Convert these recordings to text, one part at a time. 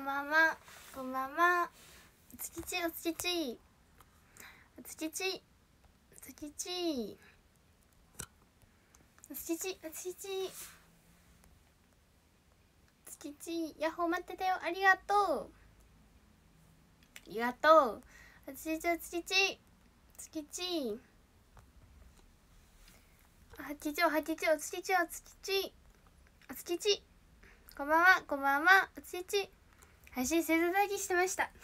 んばんは。こんばんは。おつきちおつきちおつきちおつきちおつきちおつきちおつきちヤッホー待ってたよ。ありがとう。ありがとう。おつきちおつきちおつきちはちちおはちちおつきちおつきちおつきちこんばんは。こんばんは。おつきち配信せずだきしてました。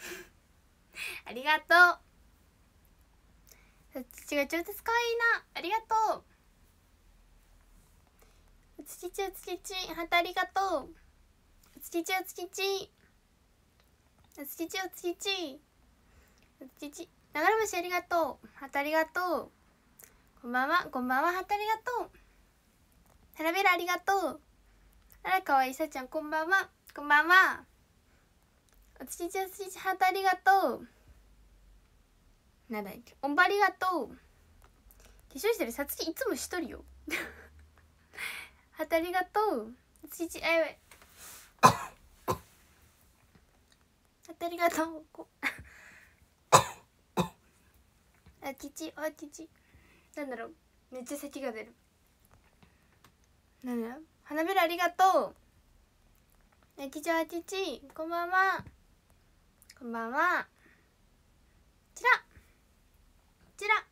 ありがとう。土が超絶可愛いな。ありがとう。おつきちおつきち。ハートありがとう。おつきちおつきち。おつきちおつきち。おつきち流れ星ありがとう。ハートありがとう。こんばんは。こんばんは。ハートありがとう。花びらありがとう。あらかわいい。さちゃんこんばんは。こんばんは。つきちおつきちハートありがとうなんだっけおんばありがとう化粧してるさつきいつもしとるよハートありがとうおつきちあやばいハートありがとうこあちちあちちなんだろうめっちゃ咳が出るなんだ花びらありがとうあちちあちちこんばんはこんばんは。ちら。ちら。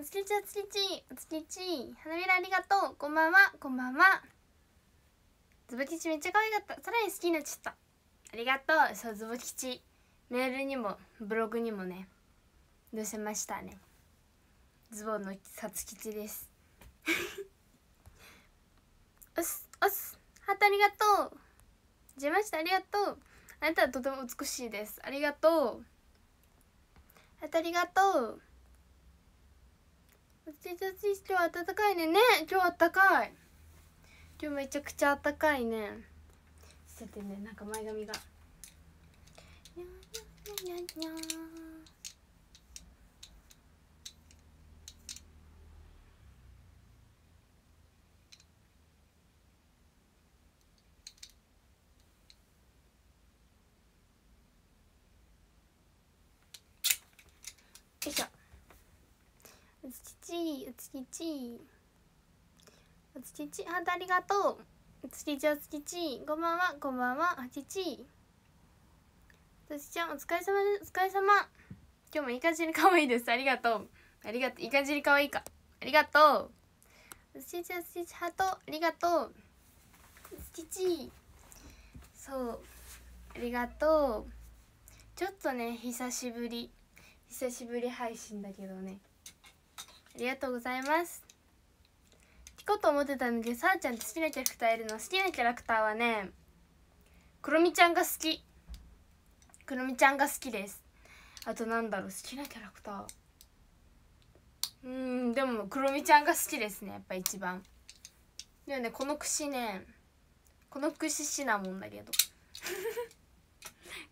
おつきちおつきち。おつきち。花びらありがとう。こんばんは。こんばんは。ズボ吉めっちゃ可愛かった。さらに好きになっちゃったありがとう。そうズボ吉。メールにもブログにもね載せましたね。ズボンのさつきちです。おす。おす。ハートありがとう。じました。ありがとう。あなたはとても美しいです。ありがとう。ありがとう。おついち今日暖かいね。ね今日暖かい。今日めちゃくちゃ暖かいね。しててねなんか前髪が。にゃにゃにゃにゃにゃよいしょおつきちおつきちおつきちハートありがとう。おつきちおつきちこんばんはこんばんははちちおつきちゃんお疲れ様です。お疲れ様。今日もいい感じに可愛いです。ありがとう。ありがとう。いい感じに可愛いか。ありがとう。おつきちおつきちハートありがとう。おつきちそう。ありがとう。ちょっとね久しぶり。久しぶり配信だけどね。ありがとうございます。聞こうと思ってたんだけどさあちゃんって好きなキャラクターいるの好きなキャラクターはねクロミちゃんが好き。クロミちゃんが好きです。あとなんだろう好きなキャラクター。うーんでもクロミちゃんが好きですねやっぱ一番。でもねこの串ねこの串シナモンだけど。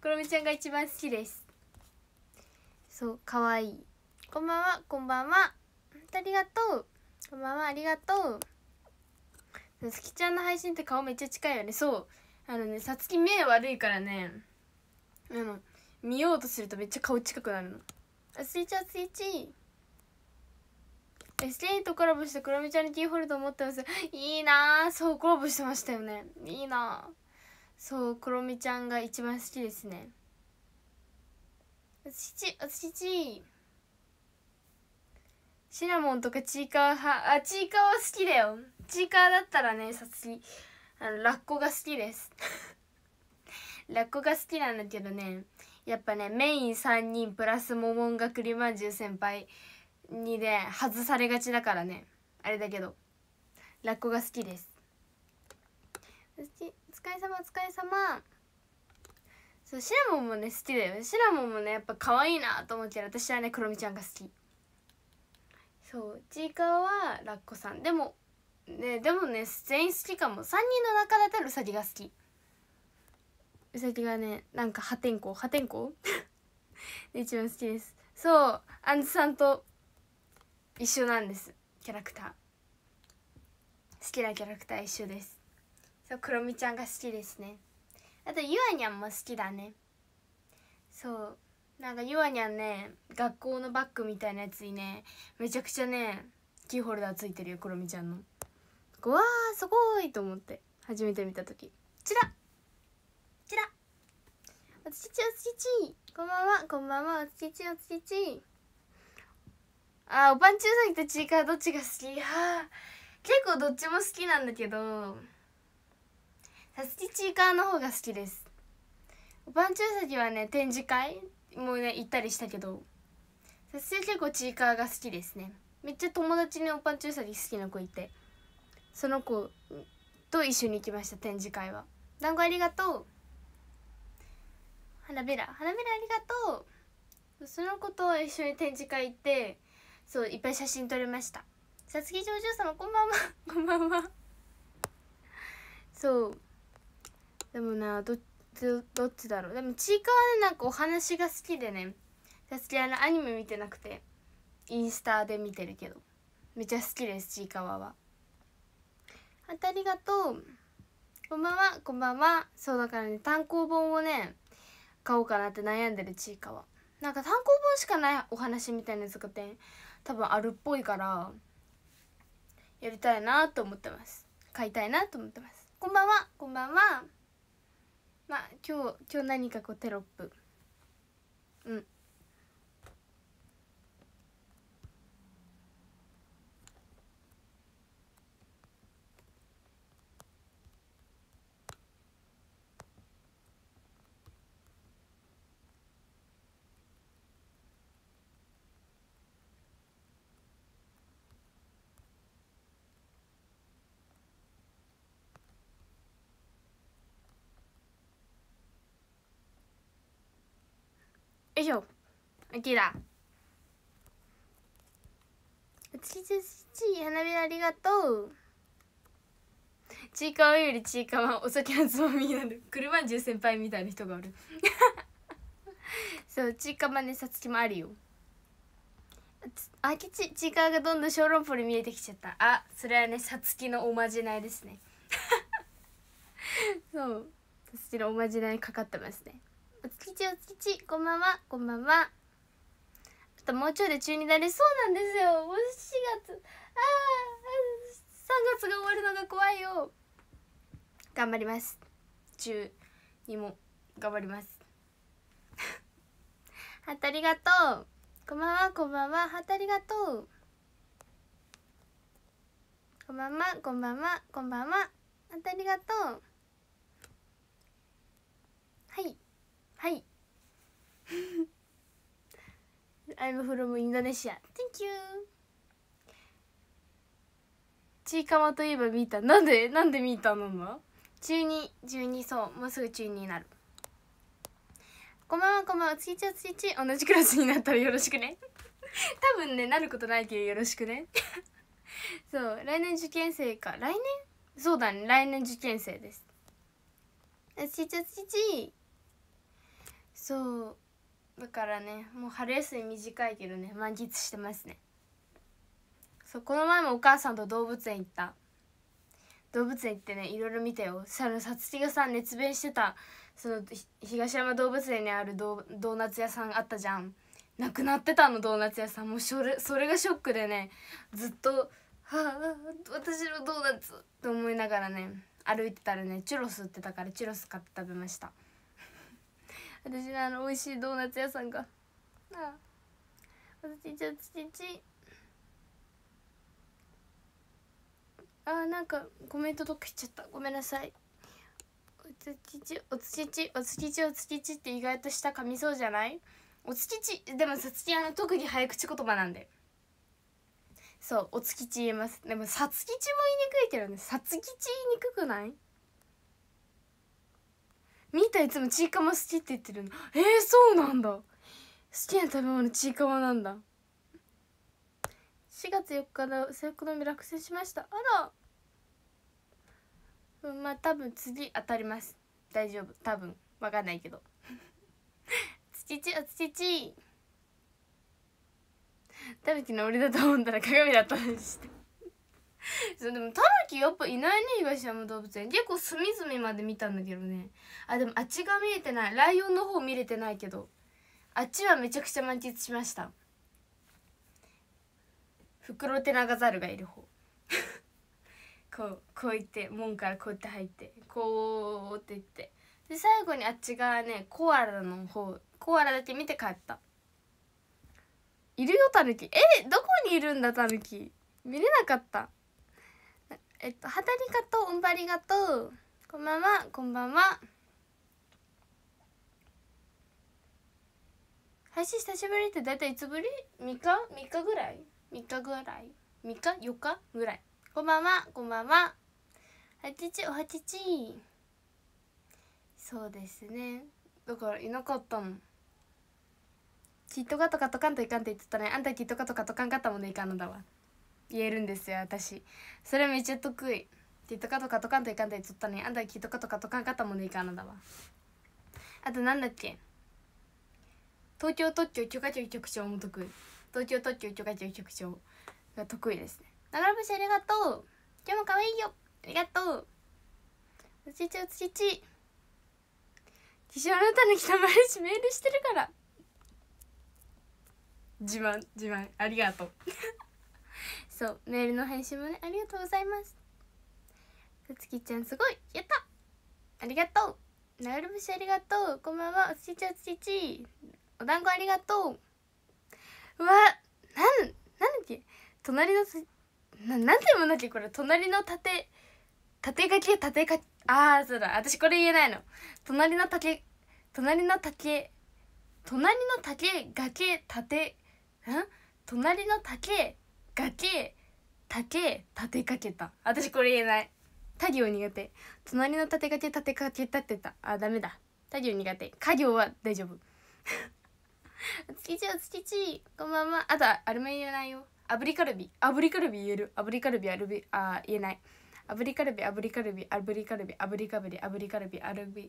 クロミちゃんが一番好きです。そう可愛い。こんばんはこんばんは。ありがとう。こんばんはありがとう。さつきちゃんの配信って顔めっちゃ近いよね。そう。あのねさつき目悪いからね。あの見ようとするとめっちゃ顔近くなるの。あついちゃんついち。SK とコラボしてクロミちゃんにキーホルダー持ってます。いいなそうコラボしてましたよね。いいなそうクロミちゃんが一番好きですね。おつちおつち。シナモンとかチーカー派。あチーカーは好きだよ。チーカーだったらねさつき。あのラッコが好きです。ラッコが好きなんだけどね。やっぱねメイン3人プラスモモンガ栗まんじゅう先輩にね外されがちだからね。あれだけど。ラッコが好きです。お疲れ様お疲れ様。そうシナモンもね好きだよ。シナモンもねやっぱ可愛いなと思って私はねクロミちゃんが好き。そうちいかわはラッコさん。でもねでもね全員好きかも。3人の中だったらウサギが好き。ウサギがねなんか破天荒破天荒。で一番好きです。そうアンズさんと一緒なんです。キャラクター。好きなキャラクター一緒です。そうクロミちゃんが好きですね。あとゆあにゃんも好きだね。そうなんかゆあにゃんね学校のバッグみたいなやつにねめちゃくちゃねキーホルダーついてるよクロミちゃんの。うわーすごいと思って初めて見た時。チラチラおつちちおつちちこんばんはこんばんはおつちちおつちちあおぱんちゅうさぎとちいかどっちが好き？はあ結構どっちも好きなんだけどさつきちいかの方が好きです。おぱんちゅうさぎはね展示会もね行ったりしたけど。さつきは結構ちいかわが好きですね。めっちゃ友達におぱんちゅうさぎ好きな子いて。その子と一緒に行きました展示会は。団子ありがとう。花びら。花びらありがとう。その子と一緒に展示会行ってそういっぱい写真撮れました。さつきジョージ様こんばんは。こんばんは。そう。でもなどっどっちだろう。でもちいかわねなんかお話が好きでね。さつきあのアニメ見てなくて。インスタで見てるけど。めちゃ好きですちいかわは。あたりがとう。こんばんはこんばんは。そうだからね単行本をね買おうかなって悩んでるちいかわ。なんか単行本しかないお話みたいなやつがね多分あるっぽいからやりたいなと思ってます。買いたいなと思ってます。こんばんはこんばんは。まあ今日今日何かこうテロップ。うん。いしょアキラちちち花火ありがとう。ちいかわよりちいかわお酒のつまみになる。車んじゅう先輩みたいな人がおる。そうちいかわねさつきもあるよ。あきちちいかわがどんどん小籠包に見えてきちゃった。あそれはねさつきのおまじないですね。そう。さつきのおまじないかかってますねおつきちおつきちこんばんは。こんばんは。あともうちょいで中になれそうなんですよ。もう4月。ああ3月が終わるのが怖いよ。頑張ります。中にも頑張ります。ハートありがとう。こんばんはこんばんは。ハートありがとう。こんばんはこんばんは。こんばんは。ハートありがとうはいはい。I'm from Indonesia. Thank you. ちいかわといえばミータなんでなんでミータなんだ中二中二そう。もうすぐ中二になる。こんばんはこんばんは。ついちゃついち。同じクラスになったらよろしくね。多分ねなることないけどよろしくね。そう。来年受験生か。来年？そうだね。来年受験生です。ついちゃついち。そう。だからねもう春休み短いけどね満喫してますね。そうこの前もお母さんと動物園行った。動物園行ってねいろいろ見たよ。ささつきがさ熱弁してた。その東山動物園にあるドドーナツ屋さんあったじゃん。なくなってたのドーナツ屋さん。もうそれそれがショックでねずっと「はあ私のドーナツ」と思いながらね歩いてたらねチュロス売ってたからチュロス買って食べました。私のあの美味しいドーナツ屋さんが。ああ。私ちょっとちちあなんかコメントとかしちゃった。ごめんなさい。おつちちおつちちおつちちおつちちって意外と舌噛みそうじゃない？おつちちでもさつきあの特に早口言葉なんで。そうおつきち言えます。でもさつきちも言いにくいけどね。さつきち言いにくくない？みーたいつもちいかま好きって言ってるの。えー、そうなんだ。好きな食べ物ちいかまなんだ。4月4日の制服のみ落選しました。あら。まあ多分次当たります。大丈夫。多分。わかんないけど。つちちおつちち。たぬきの俺だと思ったら鏡だったんでして。そうでもタヌキやっぱいないね東山動物園。結構隅々まで見たんだけどね。あでもあっちが見えてない。ライオンの方見れてないけど。あっちはめちゃくちゃ満喫しました。フクロテナガザルがいる方。こうこう言って門からこうやって入ってこうって言って。で最後にあっち側ねコアラの方コアラだけ見て帰った。いるよタヌキ。えどこにいるんだタヌキ。見れなかった。えっとはたりがとうんばりがとう。こんばんは。こんばんは。配信久しぶりってだいたいいつぶり？3日 ?3 日ぐらい ?3 日ぐらい ?3 日 ?4 日ぐらい？こんばんは。こんばんは。はちちおはちちそうですね。だからいなかったのキットカトカトカンといかんって言ってたね。あんたキットカトカトカンかったもんね。いかんのだわ。言えるんですよ私。それめっちゃ得意。キットカトカトカンといかんって言っとったねあんたキットカトカトカンかったもんねいかんのだわ。あとなんだっけ。東京特許許可庁局長も得意東京特許許可庁局長が得意ですね。流れ星ありがとう。今日も可愛いよ。ありがとう。うちちうちち。自称あなたの来た毎日メールしてるから。自慢自慢。ありがとう。そうメールの返信もねありがとうございます。さつきちゃんすごい。やった。ありがとう。流れ星ありがとう。こんばんは。おつちちおつちちお団子ありがとう。うわなんなんだっけ？隣のななんて読むんだっけ？これ。隣の縦縦書き縦書きああそうだ。私これ言えないの。隣の竹隣の竹隣の竹崖縦ん？隣の竹崖竹立てかけた。私これ言えない。他行苦手。隣の縦崖立てかけたってた。あダメだ。他行苦手。家行は大丈夫。月ちお月ちこんばんはあとあれも言えないよ。炙りカルビ。炙りカルビ言える。炙りカルビあるびあ言えない。炙りカルビ炙りカルビ。炙りカルビ。炙りカルビ炙りカルビ。アルビ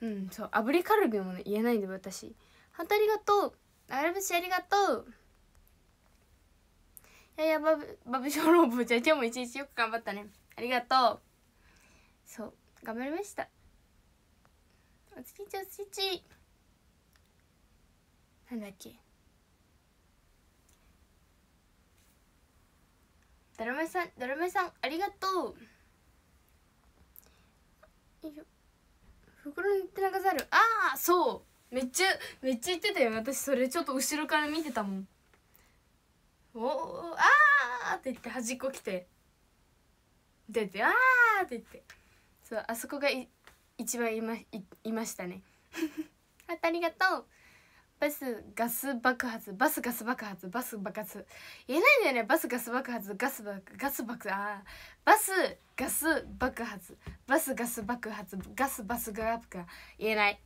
うんそう。炙りカルビもね言えないんで私。本当ありがとう。あらぶしありがとう。いやいやバブバブショーローブじゃ今日も一日よく頑張ったね。ありがとう。そう頑張りました。おつきちおつきちなんだっけ。だるまさんだるまさんありがとう。よ。袋に行って流さる。ああそう。めっちゃめっちゃ言ってたよ。私それちょっと後ろから見てたもん。おおあーって言って端っこ来て出てあーって言って。そうあそこがい一番いまいいましたね。あありがとう。バスガス爆発。バスガス爆発。バス爆発。言えないんだよね。バスガス爆発。ガス爆ガス爆あバスガス爆発。バスガス爆発。ガスバスガ爆発言えない。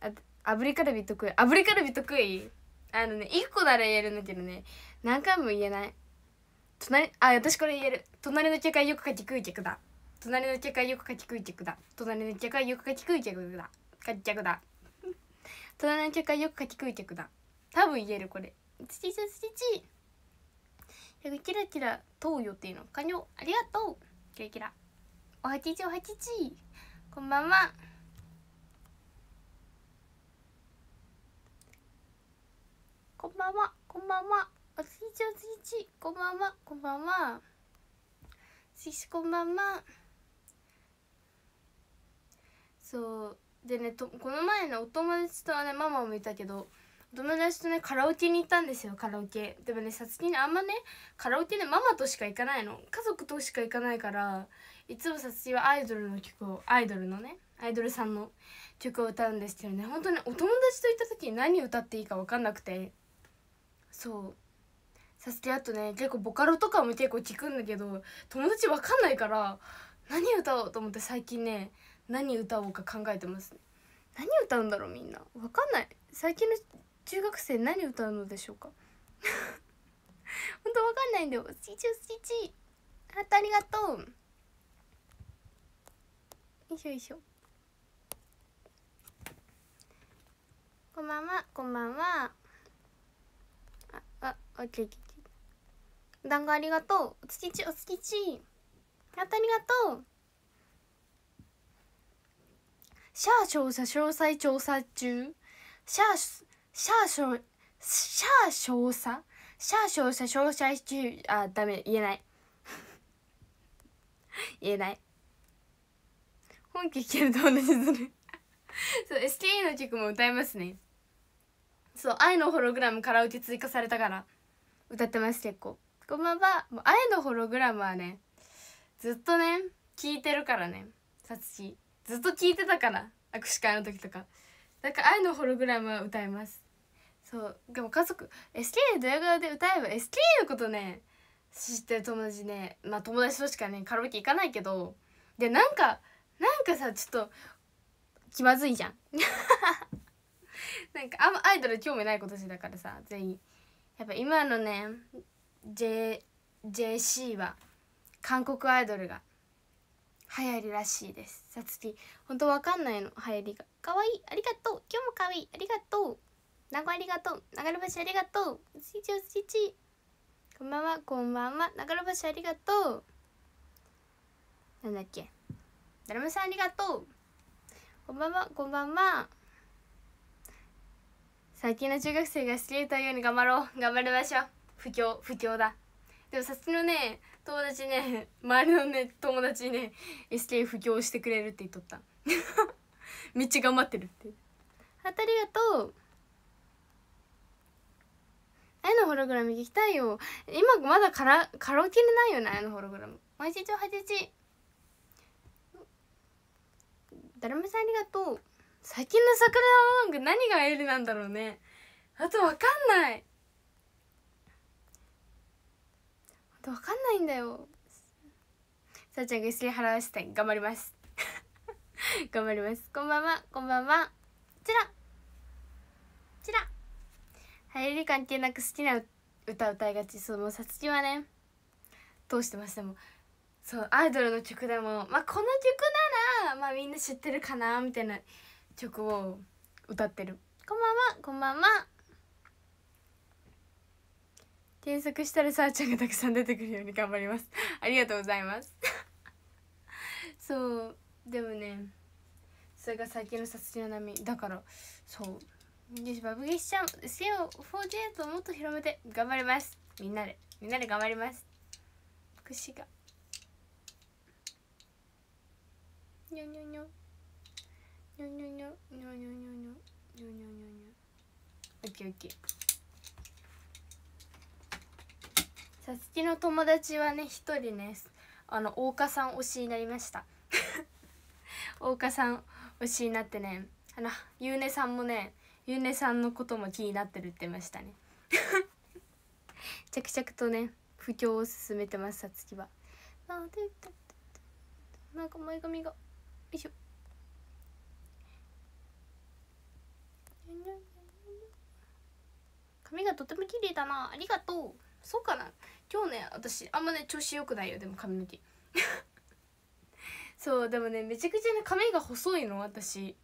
あ炙りカルビ得意。炙りカルビ得意？あのね一個なら言えるんだけどね何回も言えない。隣あ私これ言える。隣の客はよくかき食い客だ。隣の客はよくかき食い客だ。隣の客はよくかき食い客だ。かき客だ。隣の客はよくかき食い客だ。多分言えるこれ。つちつちちちキラキラ東洋っていうの。かにょありがとう。キラキラ。おはちちおはちち。こんばんは。こんばんは。こんばんは。おつきちおつきち。こんばんは。こんばんは。ししこんばんは。そう。でねとこの前のお友達とはねママもいたけどお友達とねカラオケに行ったんですよ。カラオケ。でもねさつきねあんまねカラオケねママとしか行かないの。家族としか行かないからいつもさつきはアイドルの曲をアイドルのねアイドルさんの曲を歌うんですけどね本当にお友達と行った時に何歌っていいか分かんなくて。そう。さすきあとね結構ボカロとかも結構聞くんだけど友達分かんないから何歌おうと思って最近ね何歌おうか考えてます何歌うんだろうみんな。分かんない。最近の中学生何歌うのでしょうか。本当分かんないんだよ「ちちちち」ハートありがとう。よいしょよいしょ。こんばんは。こんばんは。オッケーオッケー団子ありがとうおつき。ちおつき。ちあとありがとうシャー調査詳細調査中シャーシャーシャシャー詳細シャー調査詳細中あダメ言えない言えない本気聴けると同じするそう SKE の曲も歌いますねそう愛のホログラムカラオケ追加されたから歌ってます結構。こんばんは。もう愛のホログラムはねずっとね聞いてるからね。さつきずっと聞いてたから握手会の時とか。だから愛のホログラムは歌います。そう。でも家族 SK ドヤ顔で歌えば SK のことね知ってる友達ね。まあ友達としかねカラオケ行かないけど。でなんかなんかさちょっと気まずいじゃん。なんかあんまアイドル興味ない子たちだからさ全員。やっぱ今のね J JC は韓国アイドルが流行りらしいです。さつきほんとわかんないの？流行りが。かわい。いありがとう。今日もかわい。いありがとう。名古ありがとう。流れ星ありがとう。ちちちち。こんばんは。こんばんは。流れ星ありがとう。なんだっけ？だるまさんありがとう。こんばんは。こんばんは。最近の中学生がスケーターように頑張ろう。頑張りましょう。不況不況だ。でもさつきのね友達ね周りのね友達にね SK 布教してくれるって言っとった。めっちゃ頑張ってるって。ありがとう。愛のホログラム聞きたいよ。今まだカラカラオケでないよね愛のホログラム。毎日八日だるまさんありがとう。最近の桜の音楽何がエルなんだろうね。あとわかんない。あとわかんないんだよ。さあちゃんが SK 払わせたい頑張ります。頑張ります。こんばんは。こんばんは。こちら。こちら。流行り関係なく好きな歌歌いがち。そうもうさつきはね通してましたもん。そうアイドルの曲でも。まあこの曲ならまあみんな知ってるかなみたいな。曲を歌ってる。こんばんは。こんばんは。検索したらさあちゃんがたくさん出てくるように頑張ります。ありがとうございます。そう。でもねそれが最近のさつきの波だから。そう。よしバブゲシちゃんせを 4J ともっと広めて頑張ります。みんなで。みんなで頑張ります。串が。にょにょにょ。にょにょにょにょにょにょにょにょにょにょにょにょオッケーオッケーさつきの友達はね一人ねあの大岡さん推しになりました大岡さん推しになってねあのゆうねさんもねゆうねさんのことも気になってるってましたね着々とね布教を進めてますさつきはなんか前髪がよいしょ髪がとても綺麗だな。ありがとう。そうかな。今日ね私あんまね調子よくないよ。でも髪の毛。そうでもねめちゃくちゃね髪が細いの私。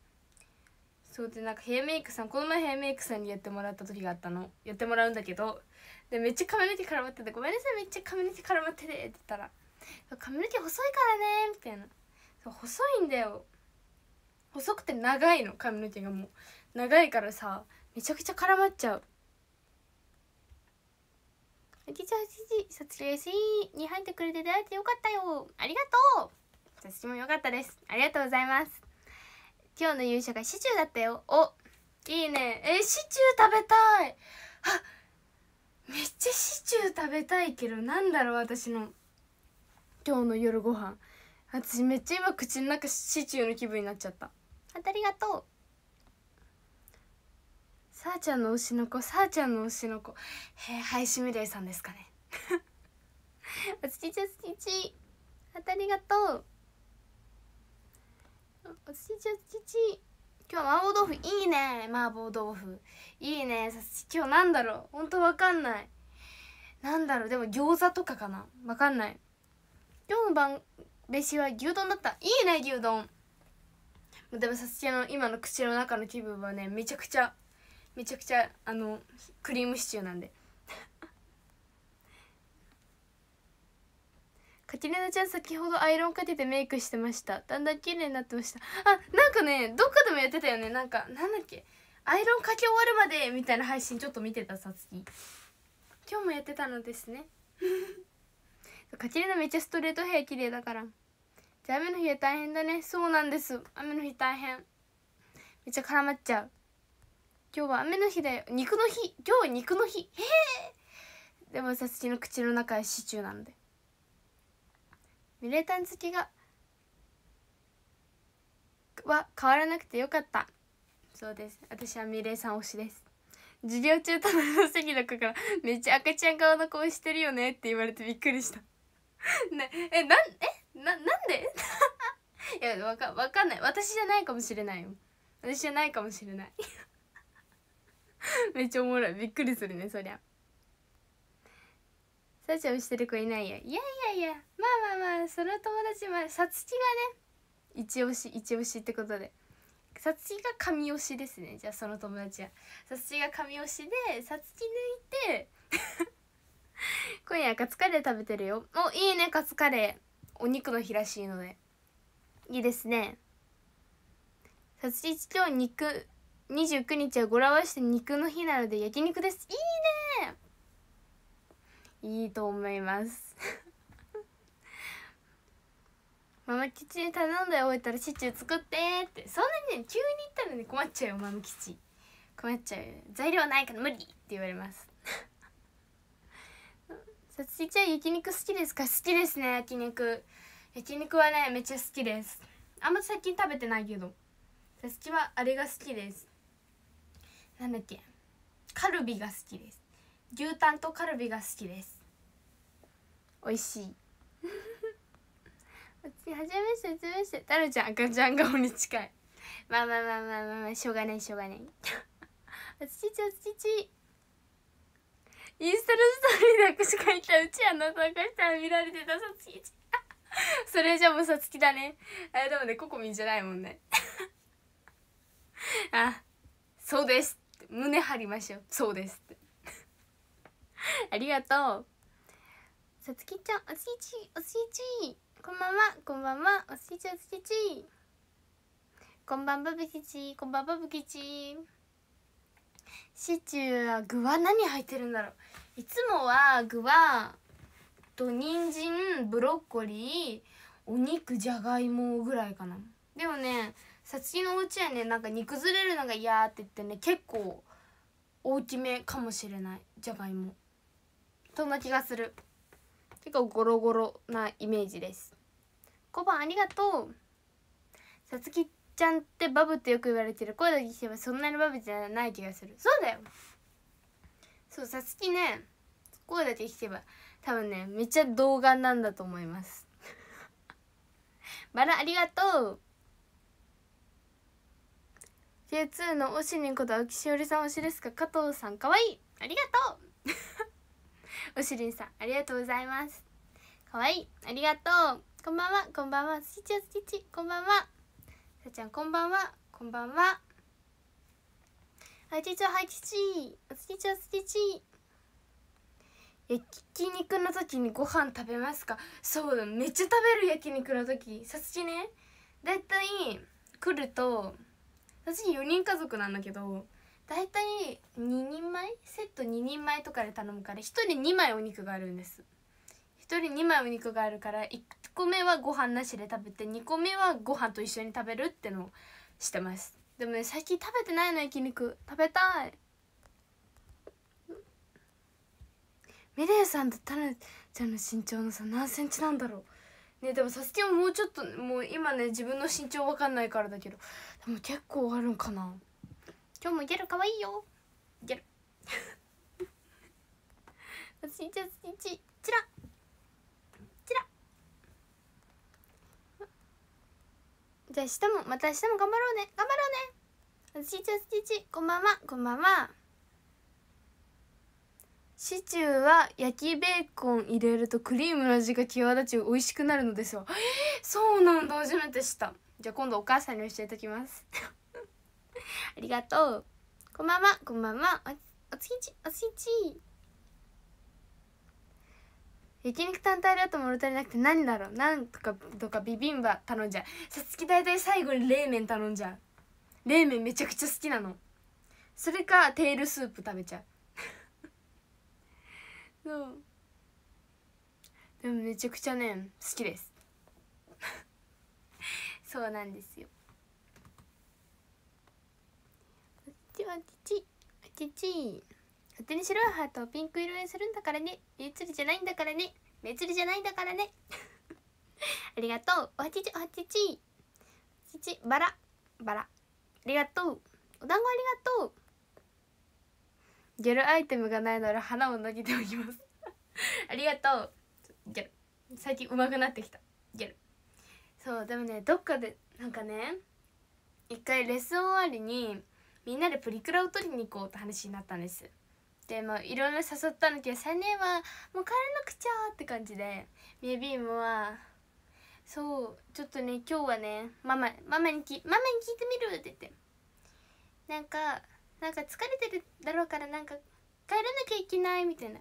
そうでなんかヘアメイクさんこの前ヘアメイクさんにやってもらった時があったの。やってもらうんだけど。でめっちゃ髪の毛絡まってて「ごめんなさいめっちゃ髪の毛絡まってて」って言ったら「髪の毛細いからね」みたいな。そう細いんだよ。細くて長いの髪の毛がもう。長いからさめちゃくちゃ絡まっちゃう。あちちゃちち卒業しに入ってくれて出会えてよかったよ。ありがとう。私もよかったです。ありがとうございます。今日の勇者がシチューだったよ。おいいね。えシチュー食べたい。あめっちゃシチュー食べたいけどなんだろう私の。今日の夜ご飯。私めっちゃ今口の中シチューの気分になっちゃった。あありがとうさあちゃんの推しの子さあちゃんの推しの子。へえはいしみれいさんですかね。おつちちおつち。ちあたりがとう。おつちちおつち。ち今日麻婆豆腐いいね。麻婆豆腐。いいね。さ今日なんだろう。ほんとわかんない。なんだろう。でも餃子とかかな。わかんない。今日の晩飯は牛丼だった。いいね牛丼。でもさすがの今の口の中の気分はねめちゃくちゃめちゃくちゃあのクリームシチューなんで。カテリーナちゃん先ほどアイロンかけてメイクしてました。だんだん綺麗になってました。あなんかねどっかでもやってたよね。なんかなんだっけ？アイロンかけ終わるまでみたいな配信ちょっと見てたさつき。今日もやってたのですね。カテリーナめっちゃストレートヘア綺麗だから。じゃあ雨の日は大変だね。そうなんです。雨の日大変。めっちゃ絡まっちゃう。今日は雨の日だよ肉の日今日は肉の日。へえでもさつきの口の中はシチューなんで。ミレータン好きがは変わらなくてよかった。そうです。私はミレイさん推しです。授業中隣の席の子から「めっちゃ赤ちゃん顔の顔してるよね」って言われてびっくりした。ねえなんえななんで？いやわかわかんない。私じゃないかもしれないよ。私じゃないかもしれない。めっちゃおもろい。びっくりするねそりゃ。さちゃんしてる子いないや。いやいやいや。まあまあまあその友達はさつきがね一押し一押しってことで。さつきが神押しですね。じゃあその友達は。さつきが神押しでさつき抜いて 今夜カツカレー食べてるよ。おいいねカツカレー。お肉の日らしいので。いいですね。さつき今日肉29日は語呂合わせて肉の日なので焼肉です。いいね。いいと思います。ママ吉に頼んでおいたらシチュー作ってって。そんなにね急に言ったらね困っちゃうよママ吉。困っちゃう。よ材料ないから無理って言われます。さつきちゃん焼肉好きですか？好きですね焼肉。焼肉はねめっちゃ好きです。あんま最近食べてないけど。さつきはあれが好きです。なんだっけ？カルビが好きです。牛タンとカルビが好きです。美味しい。はじめましてはじめまして。タルちゃん赤ちゃん顔に近い。まあまあまあまあまあ、まあ、しょうがないしょうがない。あつちちあつちちインスタのストーリーで握手書い。たうちあの参加したら見られてたさつき。ち それじゃもうさつきだね。あでもねココミンじゃないもんね。あそうです胸張りましょう。そうですって。ありがとう。さつきちゃんおしちおしち。こんばんは。こんばんは。おしちおしちこんばんばぶきち。こんばんばぶきち。シチューは具は何入ってるんだろう。いつもは具はと人参ブロッコリーお肉じゃがいもぐらいかな。でもねさつきのお家はねなんか煮崩れるのが嫌って言ってね結構大きめかもしれないじゃがいも。そんな気がする。結構ゴロゴロなイメージです。小判ありがとう。さつきちゃんってバブってよく言われてる。声だけ聞けばそんなにバブじゃない気がする。そうだよ。そうさつきね声だけ聞けば多分ねめっちゃ童顔なんだと思います。バラありがとう。J2 のおしにこと青木しおりさん推しですか加藤さんかわい。いありがとう。おしりんさんありがとうございます。かわい。いありがとう。こんばんは。こんばんは。スチチスチチ。こんばんは。さちゃんこんばんは。こんばんは。はいちちはいちちおつきちおつきち焼肉の時にご飯食べますか？そうだめっちゃ食べる焼肉の時。さつきね。だいたい来ると私4人家族なんだけどだいたい2人前セット2人前とかで頼むから1人2枚お肉があるんです。1人2枚お肉があるから1個目はご飯なしで食べて2個目はご飯と一緒に食べるってのをしてます。でもね最近食べてないの焼肉。食べたい。ミレイさんとタナちゃんの身長のさ何センチなんだろう。ねでもサスケはもうちょっともう今ね自分の身長わかんないからだけどでも結構あるんかな。今日もギャルかわいいよ。ギャル。私じゃちちら。ちら。じゃあ明日もまた明日も頑張ろうね。頑張ろうね。私じゃちこんばんは。こんばんは。シチューは焼きベーコン入れるとクリームの味が際立ち美味しくなるのですよ。そうなんだ。初めて知った。じゃあ今度お母さんに教えておきます。ありがとう。こんばんは。こんばんは。おおつきち？おつきち。焼肉単体だと物足りなくて何だろう。なんとかとかビビンバ頼んじゃう。さつき大体最後に冷麺頼んじゃう。冷麺めちゃくちゃ好きなの。それかテールスープ食べちゃう。そうでもめちゃくちゃね好きです。そうなんですよ。こっちはちちち勝手に白いハートをピンク色にするんだからね。目移りじゃないんだからね。目移りじゃないんだからね。ありがとう。おはちちおはちちちちバラ。バラ。ありがとう。お団子ありがとう。ギャルアイテムがないなら花を投げておきます。ありがとう。ギャル。最近上手くなってきた。ギャル。そうでもねどっかでなんかね一回レッスン終わりにみんなでプリクラを撮りに行こうって話になったんです。でまあいろいろ誘ったんだけど3年はもう帰らなくちゃって感じでミヤビームはそうちょっとね今日はねママママにきママに聞いてみるって言って。なんかなんか疲れてるだろうからなんか帰らなきゃいけないみたいな。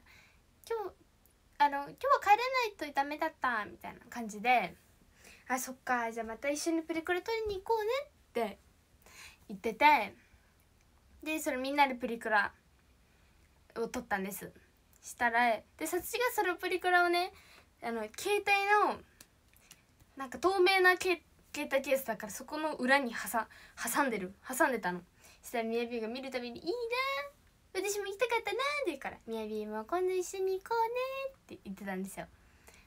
今日あの今日は帰らないとダメだったみたいな感じであそっかじゃあまた一緒にプリクラ撮りに行こうねって言っててでそれみんなでプリクラを撮ったんです。したらでさつきがそのプリクラをねあの携帯のなんか透明な携携帯ケースだからそこの裏に挟挟んでる挟んでたの。したらみやびが見るたびに「いいな。私も行きたかったな」って言うから「みやびも今度一緒に行こうね」って言ってたんですよ。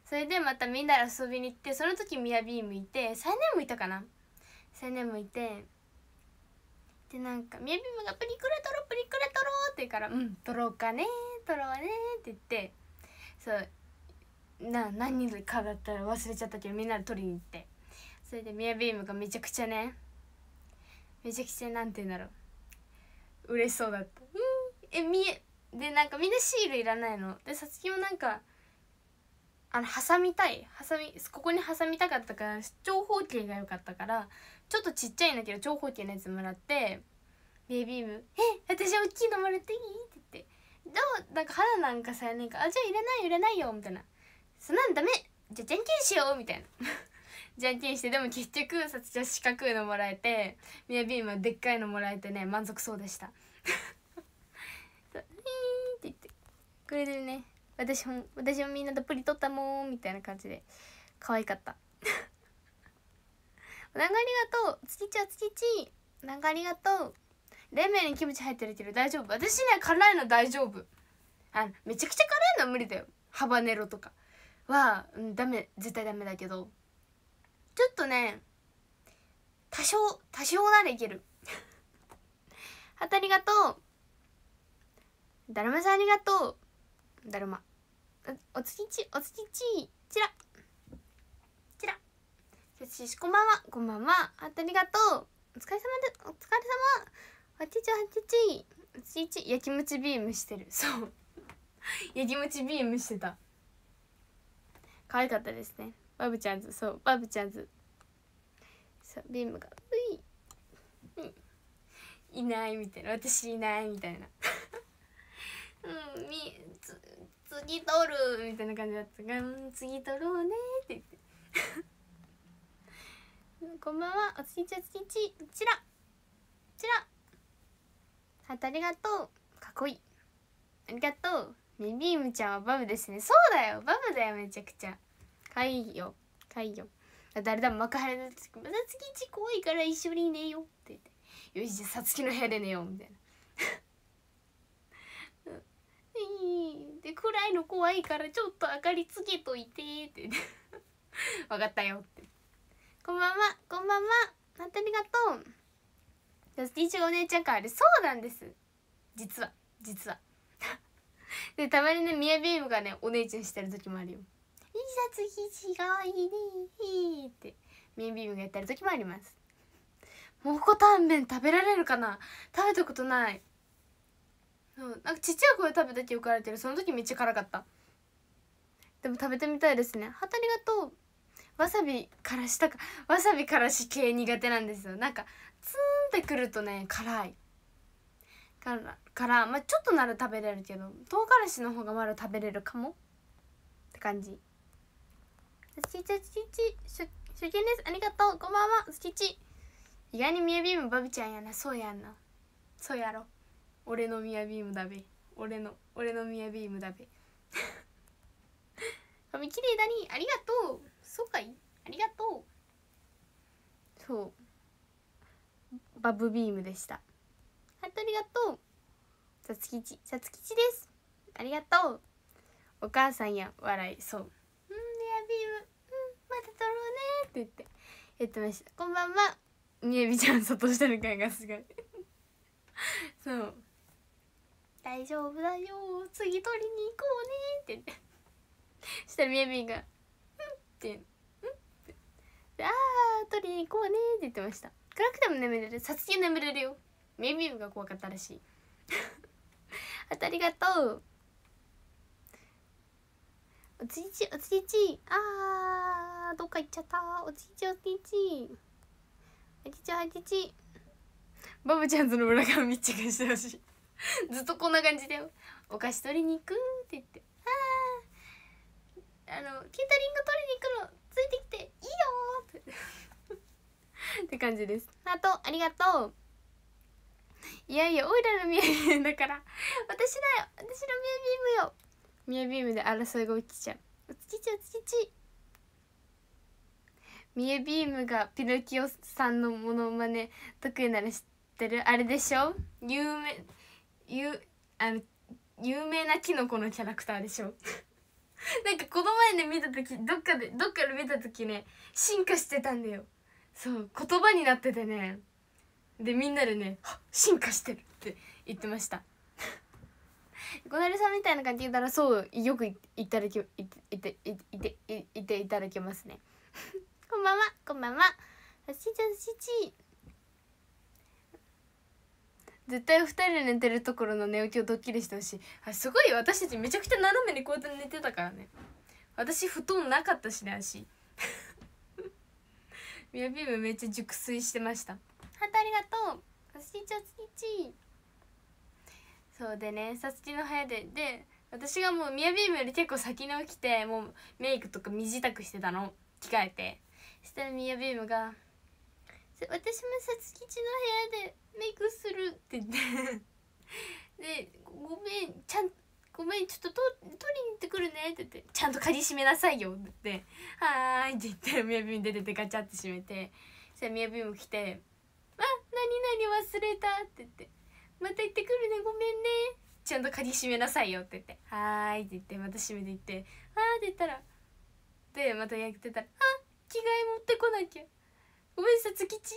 それでまたみんなで遊びに行ってその時みやびもいて3年もいたかな。3年もいてでなんかみやびもが「プリクラ撮ろうプリクラ撮ろう」って言うから「うん撮ろうかね撮ろうね」って言ってそうな何人かだったら忘れちゃったけどみんなで撮りに行って。それでミヤビームがめちゃくちゃねめちゃくちゃなんて言うんだろう。嬉しそうだった「うん。えみえ」でなんかみんなシールいらないの。でさつきもなんかあの挟みたい。挟みここに挟みたかったから長方形が良かったからちょっとちっちゃいんだけど長方形のやつもらってベイビーム「え私大きいのもらっていい?」って言って「どうなんか花なんかさなんかあじゃあいらないよいらないよ」みたいな「そんなんダメ。じゃあじゃんけんしよう」みたいな。じゃんけんしてでも結局さつちゃん四角いのもらえてミヤビームはでっかいのもらえてね満足そうでした。そう「ヒー」って言ってこれでね。私も私もみんなとプリ撮ったもんみたいな感じで可愛かった。お団子ありがとう月ちゃん月ちお団子ありがとう冷麺にキムチ入ってるけど大丈夫。私ね辛いの大丈夫。あめちゃくちゃ辛いのは無理だよ。ハバネロとかは、うん、ダメ絶対ダメだけど。ちょっとね多少多少ならいける。あとありがとう。だるまさんありがとう。だるま。おつきちおつきちちら。ちら。よしこんばんは。こんばんは。あとありがとう。お疲れ様でお疲れ様。あちちあちちおつきち焼きもちビームしてる。そう。焼きもちビームしてた。可愛かったですね。バブちゃんズ。そうバブちゃんズ。そうビームが「うい」うん「いない」みたいな。私いないみたいな。うんみつ次撮るみたいな感じだった。から「うん次撮ろうね」って言って。うんこんばんは。おつきちおつきちちら。ちら。ハートありがとう。かっこいい。ありがとう。ミビームちゃんはバブですね。そうだよ。バブだよめちゃくちゃ。かいよかいよ誰だも幕張の時また月一怖いから一緒に寝よって言って。よしじゃあさつきの部屋で寝ようみたいな。で暗いの怖いからちょっと明かりつけといてって。って分かったよって。こんばんは。こんばんは。本当ありがとう。じゃあスティーチお姉ちゃんからでそうなんです。実は。実は。でたまにねミヤビームがねお姉ちゃんしてる時もあるよ「いいさつき違いねってミヤビームがやってる時もあります。蒙古タンメン食べられるかな？食べたことない。うなんかちっちゃい声食べた記憶あるけどその時めっちゃ辛かった。でも食べてみたいですね。はたありがとう。わさびからしたかわさびからし系苦手なんですよ。なんかツーンってくるとね辛い。からからまあちょっとなら食べれるけど唐辛子の方がまだ食べれるかも。って感じ。つちちつちち初見です。ありがとう。こんばんは。つちち意外にミヤビームバビちゃんやな。そうやんな。そうやろ。俺のミヤビームだべ。俺の俺のミヤビームだべ。髪綺麗だに。ありがとう。そうかい。ありがとう。そう。バブビームでした。あとありがとう。さつきちさつきちです。ありがとう。お母さんや笑い。そう。うんミヤビーム。言って。言ってました。こんばんは。みやびちゃん外してる感がすごい。そう。大丈夫だよ。次取りに行こうねって言って。そしたらみやびが「うん」って「うん」って。で「ああ取りに行こうね」って言ってました。暗くても眠れる。さつき眠れるよ。みやびが怖かったらしい。あとありがとう。おついちおついち。あーどっか行っちゃった。おついちおついちおついちおついちバブちゃんとの裏側密着してほしいずっとこんな感じだよ。お菓子取りに行くって言って。あああのケータリング取りに行くのついてきていいよって。って感じです。あとありがとう。いやいやオイラのミヤビームだから。私だよ。私のミヤビームよミヤビームで争いが起きちゃう。おつちちおつちちミヤビームがピノキオさんのモノマネ得意なら知ってる？あれでしょ？有名有あの有名なキノコのキャラクターでしょ？なんかこの前ね見た時どっかでどっかで見た時ね進化してたんだよ。そう言葉になっててね。でみんなでね「進化してる」って言ってました。小成さんみたいな感じ言ったらそうよく言っただき言って言って言って言っていただけますね。こんばんは。こんばんは。しちゃんしち絶対二人で寝てるところの寝起きをドッキリしてほしい。あすごいよ。私たちめちゃくちゃ斜めにこうやって寝てたからね。私布団なかったしね足。ミ ヤビームめっちゃ熟睡してました。ハートありがとう。さつきちゃつきちそうでねさつきの部屋で。で私がもうミヤビームより結構先に起きてもうメイクとか身支度してたの。着替えて。そしたらミヤビームが「私もさつきちの部屋でメイクする」って言って。で「ごめんちゃんごめんちょっとと取りに行ってくるね」って言って「ちゃんと鍵閉めなさいよ」って言って「はーい」って言ってミヤビーム出ててガチャって閉めて。そしたらミヤビーム来て「あ何々忘れた」って言って「また行ってくるねごめんね」ちゃんと鍵閉めなさいよって言って「はーい」って言ってまた閉めていって「あー」って言ったら。でまたやってたら「あ着替え持ってこなきゃ。ごめんさつきち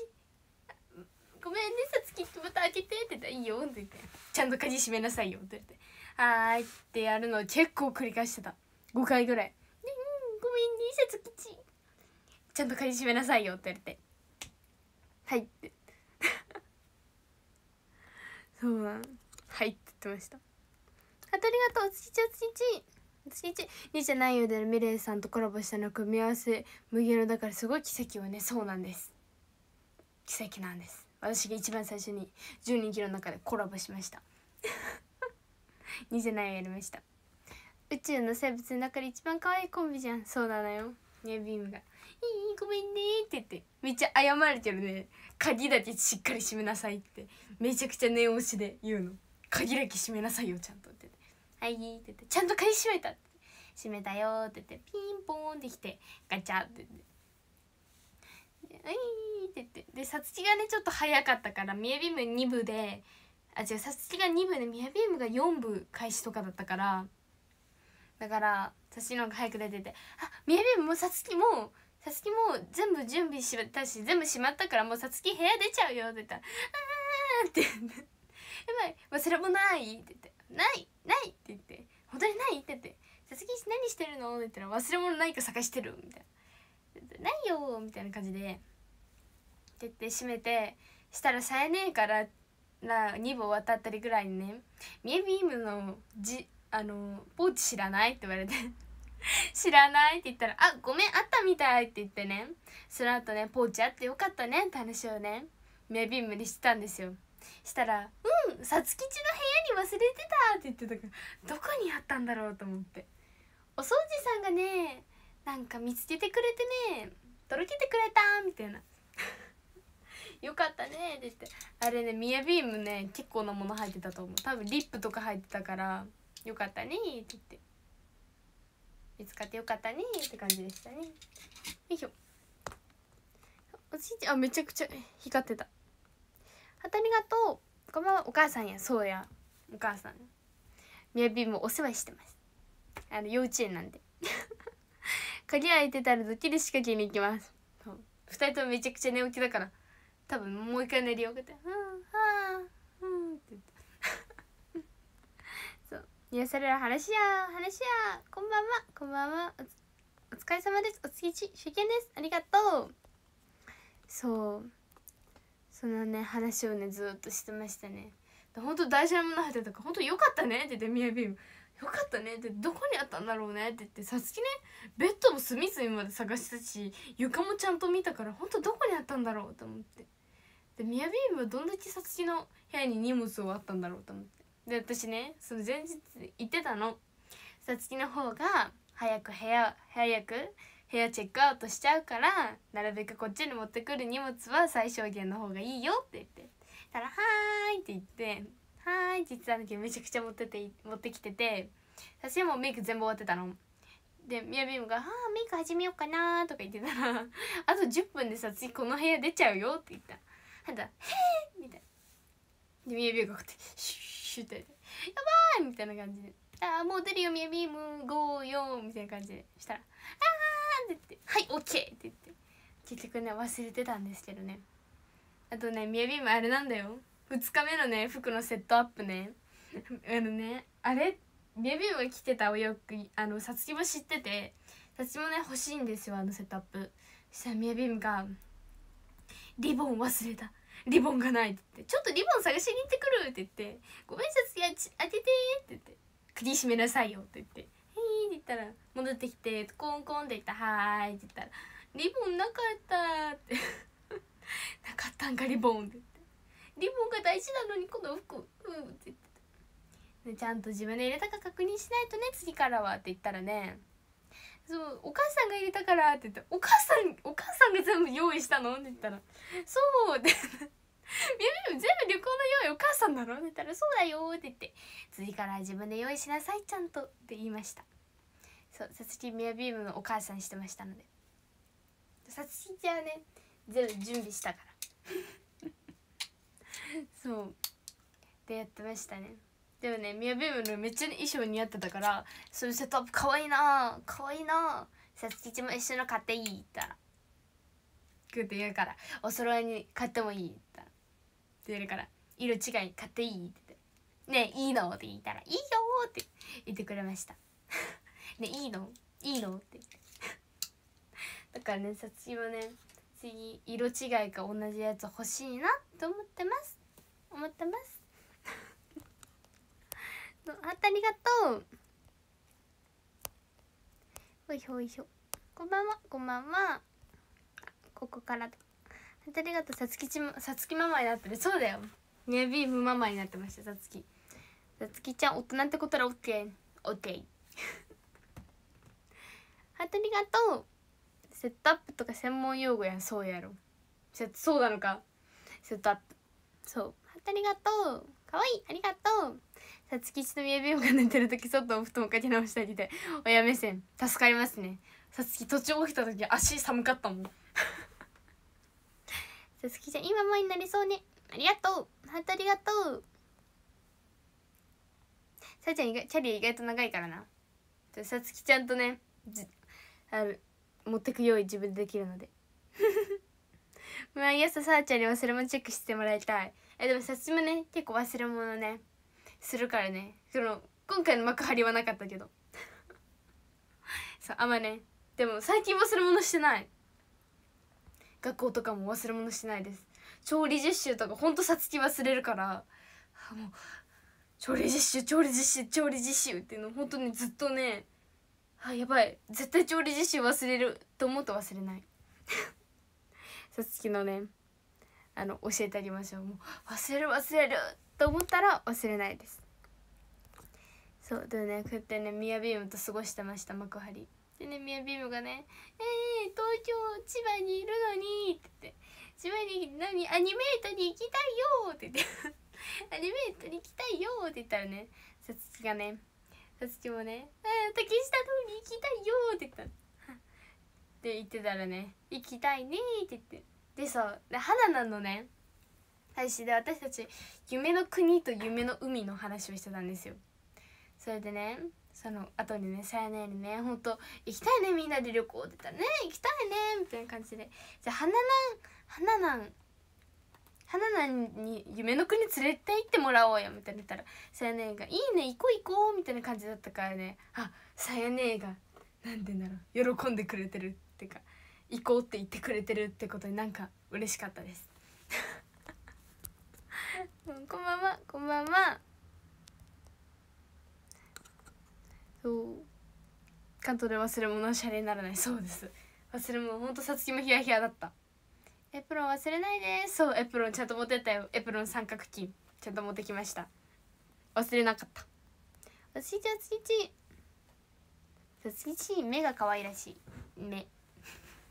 ごめんねさつきちまた開けて」って言ったら「いいよ」って言って「ちゃんと鍵閉めなさいよ」って言って「はーい」ってやるのを結構繰り返してた。5回ぐらい「でうんごめんねさつきちちゃんと鍵閉めなさいよ」って言われて「はい」って。そうなん。はいって言ってました。あとありがとうつきちゃつきちつきちにじゃないようでミレイさんとコラボしたの組み合わせ麦色だからすごい奇跡はねそうなんです。奇跡なんです。私が一番最初に10人キロの中でコラボしました。にじゃないよやりました。宇宙の生物の中で一番可愛いコンビじゃん。そうなのよ。ねビームが「いいごめんね」って言って。めっちゃ謝れてるね。鍵だけしっかり閉めなさいって。めちゃくちゃ念押しで言うの。鍵だけ閉めなさいよちゃんとって「はい」って言って「ちゃんと鍵閉めた」って閉めたよって言ってピンポーンってきてガチャって言って「はい」って言って。でさつきがねちょっと早かったからミヤビーム2部であ違うさつきが2部でミヤビームが4部開始とかだったからだからさつきの方が早く出てて「あミヤビームもうさつきもうさつきも全部準備しまったし全部しまったからもうさつき部屋出ちゃうよ」って言ったら「あー」って言って「ばい忘れ物ない」って言って「ないない」って言って「本当にない?」って言って「さつき何してるの?」って言ったら「忘れ物ないか探してる」みたいな「ないよ」みたいな感じでって言って閉めてしたらさえねえからな2部終わったりぐらいにね「ミエビームのじあのポーチ知らない?」って言われて知らないって言ったら「あごめんあったみたい」って言ってねその後ねポーチあってよかったねって話をねメビームにしてたんですよしたら「うんさつきちの部屋に忘れてた」って言ってたからどこにあったんだろうと思って。お掃除さんがねなんか見つけてくれてね届けてくれたみたいな。よかったねって言って。あれねミヤビームね結構なもの入ってたと思う。多分リップとか入ってたからよかったねって言って。見つかってよかったねって感じでしたね。よいしょ。おじいちゃんあめちゃくちゃ光ってた。ありがとう。こんばんはお母さんや。そうや。お母さん。ミヤビームお世話してます。あの幼稚園なんで。鍵開いてたらドッキリ仕掛けに行きます。2人ともめちゃくちゃ寝起きだから。多分もう一回寝るよって「うんはあうん」って言って。そう。癒される話や話やこんばんは。こんばんは。お疲れ様です。お月一初見です。ありがとう。そう。そのね話をねずっとしてましたね。本当大事なもの入ってたから本当よかったねって言ってミヤビーム。よかったねってどこにあったんだろうねって言ってさつきねベッドも隅々まで探したし床もちゃんと見たから本当どこにあったんだろうと思って。でミヤビームはどんだけさつきの部屋に荷物をあったんだろうと思って。で私ねその前日言ってたの。さつきの方が早く部屋早く部屋チェックアウトしちゃうからなるべくこっちに持ってくる荷物は最小限の方がいいよって言ってたら「はーい」って言って「はーい」って言ってたんだけどめちゃくちゃ持ってて持ってきてて私もメイク全部終わってたの。でみやびもが「ああメイク始めようかな」とか言ってたら「あと10分でさ次この部屋出ちゃうよ」って言ったはだ「へえ!」みたいなでみやびがこうやってシュッシュッてやばい!」みたいな感じで「ああもう出るよみやびムゴーよ」みたいな感じでしたら「ああ!」って。言って「はいオッケー!」って言って。結局ね忘れてたんですけどね。あとねみやびもあれなんだよ。2日目のね服のセットアップね。あのねあれ？ビュビュが着てたお洋服あのさつきも知っててさつきもね欲しいんですよあのセットアップ。そしたらみやびが「リボン忘れた。リボンがない」って言って「ちょっとリボン探しに行ってくる」って言って「ごめんさつき当てて」って言って「首絞めなさいよ」って言って「」って言ったら戻ってきてコンコンって言ったら「はーい」って言ったら「リボンなかった」って。なかったんかリボンって言って「リボンが大事なのにこの服うん」って言ってちゃんと自分で入れたか確認しないとね次からはって言ったらね。そうお母さんが入れたからって言ってお母さんお母さんが全部用意したのって言ったらそうって。全部旅行の用意お母さんなのって言ったらそうだよって言って次から自分で用意しなさいちゃんとって言いました。そうさつきミヤビームのお母さんしてましたのでさつきちゃんはね全部準備したから そうでやってましたねでもねミヤビームのめっちゃ衣装似合ってたから「そのセットアップかわいいなかわいいなさつきちも一緒の買っていい?」って言ったら「グーって言うからお揃いに買ってもいい?」って言ったらって言うから「色違い買っていい?」って言って「ねいいの?」って言ったら「いいよ」って言ってくれました「ねいいの？いいの?」って。だからねさつきもね次色違いか同じやつ欲しいなと思ってます。思ってます。あありがとう。ほいほいひょこんばんは。こんばんは。ここからありがとう。さつきちもさつきママになってる。そうだよ。ねビーフママになってましたさつき。さつきちゃん大人ってことらオッケーオッケーありがとう。セットアップとか専門用語やん。そうやろ。そうなのか？セットアップ。そう。ありがとう。かわい。いありがとう。さつきちとみやびよが寝てる時外お布団かけ直したりで。親目線。助かりますね。さつき途中起きた時足寒かったもん。さつきちゃん今前になりそうね。ありがとう。ハートありがとう。さあちゃん意外キャリア意外と長いからな。さつきちゃんとねある持ってく用意自分でできるので。毎朝さあちゃんに忘れ物チェックしてもらいたい。えでもさつきもね。結構忘れ物ね。するからね。その今回の幕張はなかったけど。そうあんまね。でも最近忘れ物してない。学校とかも忘れ物してないです。調理実習とかほんとさつき忘れるから。もう調理実習調理実習調理実習っていうの本当にずっとね。あやばい。絶対調理実習忘れると思うと忘れない。さつきのねあの教えてあげましょう。もう忘れる忘れると思ったら忘れないです。そう。でねこうやってねミヤビームと過ごしてました幕張。でねミヤビームがね「えー、東京千葉にいるのに」って言って「千葉に何？アニメートに行きたいよ」って言って「アニメートに行きたいよ」って言ったらねさつきがねさつきもね「あ竹下通り行きたいよ」って言った。で言ってたらね「行きたいね」って言って。でさで花菜のね配信で私たち夢の国と夢の海の話をしてたんですよ。それでねその後にねさやねにねほんと行きたいねみんなで旅行って言ったらね行きたいねみたいな感じで。じゃあ花なん花なん花なに夢の国連れて行ってもらおうよみたいな言ったらさやねが「いいね行こう行こう」みたいな感じだったからね。あさやねがなんて言うんだろう喜んでくれてるっていうか行こうって言ってくれてるってことになんか嬉しかったです こんばんはこんばんは。そう。関東で忘れ物はシャレにならない。そうです。忘れ物ほんとさつきもヒヤヒヤだった。エプロン忘れないでそうエプロンちゃんと持ってったよ。エプロン三角巾。ちゃんと持ってきました。忘れなかった。おつきちおつきちおつきち目が可愛らしい。目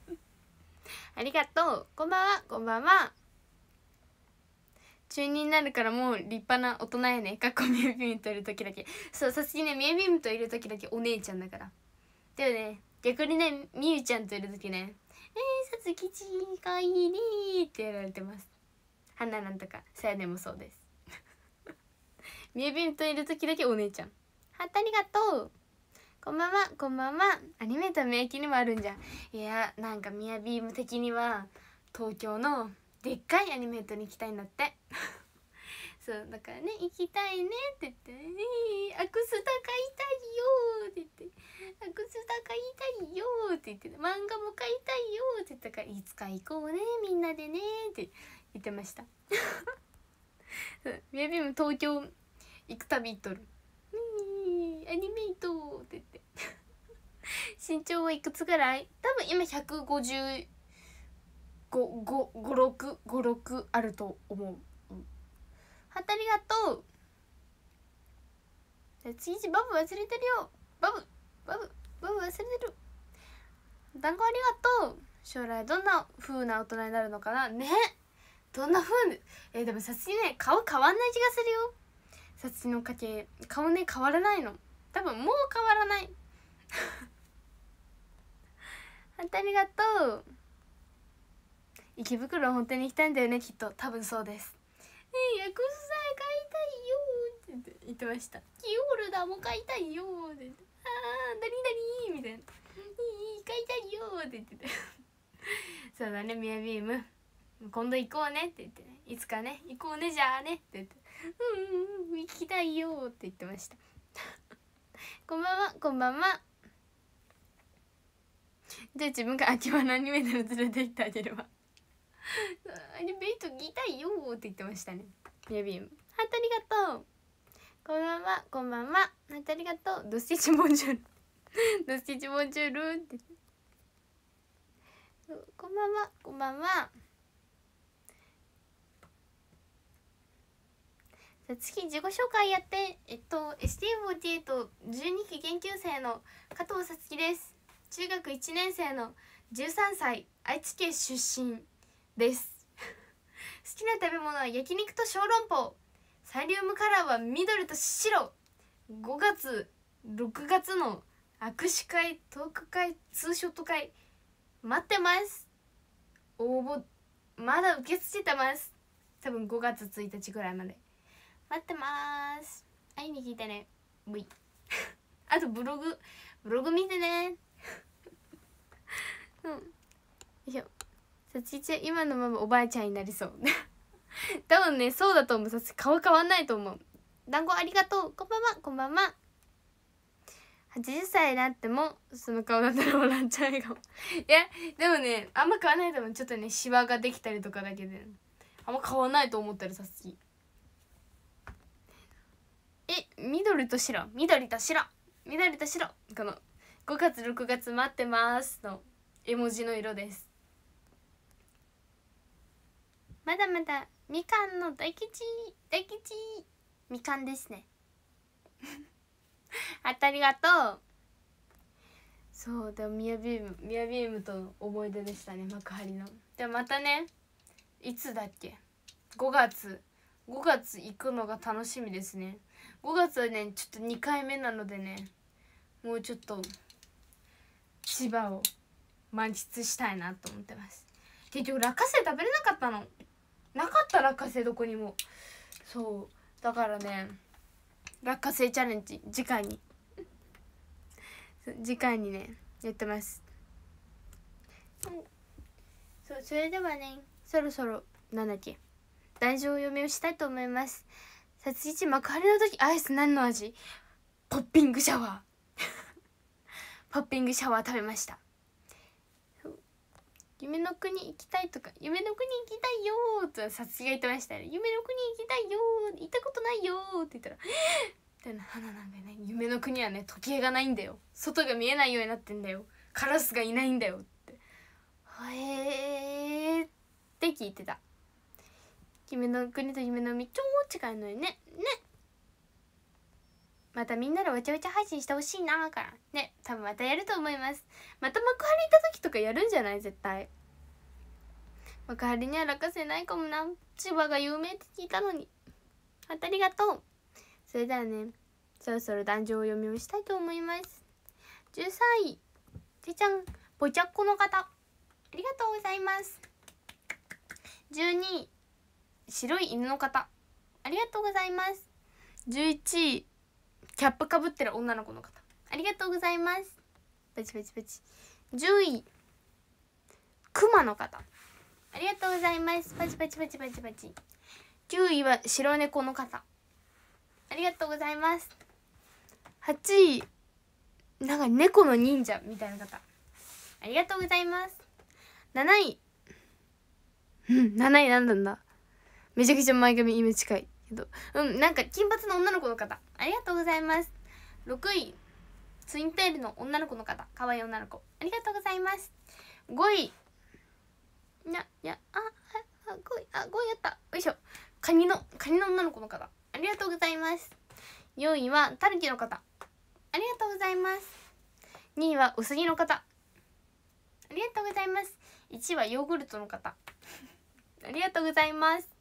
ありがとう。こんばんは。こんばんは。中2になるからもう立派な大人やね。かっこミュービームといる時だけ。そうさすがねミュービームといる時だけお姉ちゃんだから。でもね逆にねみゆちゃんといる時ね「えー、さつきちかいいね」ってやられてます。花なんとか。さやねもそうです。ミュービームといる時だけお姉ちゃん。はったありがとう。こんばんは。こんばんは。アニメーター免疫にもあるんじゃ。んいやなんかミヤビーム的には東京のでっかいアニメートに行きたいんだって。そうだからね行きたいねって言って「えアクスタ買いたいよ」って言って「アクスタ買いたいよ」って言って漫画も買いたいよって言ったから「いつか行こうねみんなでね」って言ってました。ミヤビーム東京行くたび行っとる「アニメート」って言って。身長はいくつぐらい？多分今150 5656あると思う、うん、はたありがとう。次バブ忘れてるよ。バブ。バブバブ忘れてる団子ありがとう将来どんな風な大人になるのかなねどんな風にえでもさすがにね顔変わんない気がするよさつきの家系顔ね変わらないの多分もう変わらないはたありがとう池袋本当に行きたいんだよねきっと多分そうですえー、薬剤買いたいよって言ってましたキーホルダーも買いたいよって言ってああなになにみたいな「いい買いたいよ」って言っててそうだねミヤビーム今度行こうねって言ってねいつかね行こうねじゃあねって言ってうんうん行きたいよって言ってましたこんばんはこんばんはじゃあ自分が秋葉のアニメで連れて行ってあげるわアニメイト来たいよって言ってましたねミヤビームハートありがとうこんばんは。こんばんは。ありがとう。ドスティチボンジュールドスティチボンジュールって。こんばんは。こんばんは。じゃ次自己紹介やって。えっと ST48 12期研究生の加藤さつきです。中学1年生の13歳愛知県出身です。好きな食べ物は焼肉と小籠包。サリウムカラーは緑と白。5月6月の握手会トーク会ツーショット会。待ってます。応募まだ受け付けてます。多分5月1日ぐらいまで。待ってます。会いに来てね。ブイ。あとブログ。ブログ見てね。うん。よいしょ。さちち今のままおばあちゃんになりそう。多分ねそうだと思う。さち顔変わんないと思う。団子ありがとう。こんばんは。こんばんは。80歳になってもその顔だったら笑っちゃうかも。いやでもねあんま変わんないと思う。ちょっとねシワができたりとかだけで。あんま変わんないと思ってるさつき。え緑と白。緑と白。緑と白。この5月6月待ってますの絵文字の色です。まだまだみかんの大吉大吉。みかんですね。あありがとう。そうでもミヤビームミヤビームとの思い出でしたね幕張の。でまたねいつだっけ？5月。5月行くのが楽しみですね。5月はねちょっと2回目なのでねもうちょっと千葉を満喫したいなと思ってます。結局落花生食べれなかったの。なかった落花生どこにも。そう。だからね落花生チャレンジ次回に。次回にねやってます。そう。それではねそろそろなんだっけ。大丈夫読みをしたいと思います。殺一幕張の時アイス何の味？ポッピングシャワー。ポッピングシャワー食べました。夢の国行きたいとか夢の国行きたいよーとさつきが言ってましたね夢の国行きたいよ行ったことないよって言ったらみたいな花なんかね夢の国はね時計がないんだよ外が見えないようになってんだよカラスがいないんだよってへえって聞いてた夢の国と夢の海超近いのにね。ね。またみんなでわちゃわちゃ配信してほしいなーから。ね多分またやると思います。また幕張行った時とかやるんじゃない？絶対。幕張には落花生ないかもな。千葉が有名って聞いたのに。あありがとう。それではねそろそろ壇上を読みをしたいと思います。13位。てちゃんぽちゃっこの方。ありがとうございます。12位。白い犬の方。ありがとうございます。11位。キャップかぶってる女の子の方。ありがとうございます。パチパチパチ。10位クマの方。ありがとうございます。パチパチパチパチパチ。9位は白猫の方。ありがとうございます。8位なんか猫の忍者みたいな方。ありがとうございます。7位うん7位なんだんだ。めちゃくちゃ前髪今近い。けど。うんなんか金髪の女の子の方。ありがとうございます。6位。ツインテールの女の子の方。可愛い女の子。ありがとうございます。5位。いややああ5位。あ5位やった。よいしょ。カニのカニの女の子の方。ありがとうございます。4位はタヌキの方。ありがとうございます。2位はウサギの方。ありがとうございます。1位はヨーグルトの方。ありがとうございます。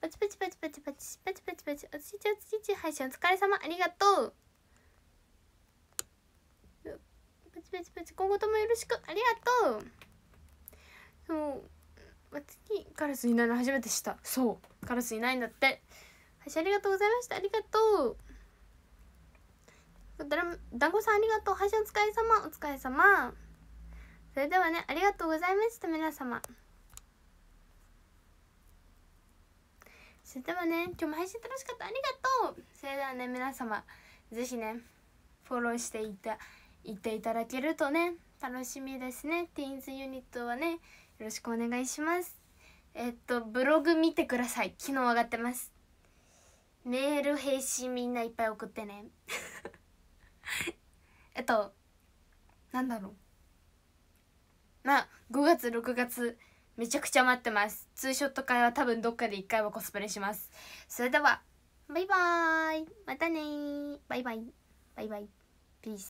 パチパチパチパチパチ。パチパチパチおつちちおつちち配信お疲れ様ありがとうパチパチパチ今後ともよろしくありがとうそう次カラスいないの初めて知った。そうカラスいないんだって。配信ありがとう。ございましたありがとうだら団子さんありがとう。配信お疲れ様お疲れ様。それではねありがとうございました皆様。それではね。今日も配信楽しかった。ありがとう。それではね皆様ぜひねフォローしていたいていただけるとね楽しみですね。ティーンズユニットはねよろしくお願いします。えっとブログ見てください。昨日上がってます。メール返信みんないっぱい送ってね。えっとなんだろう。まあ5月6月めちゃくちゃ待ってます。ツーショット会は多分どっかで1回はコスプレします。それではバイバーイ。またねバイバイ。バイバイ。ピース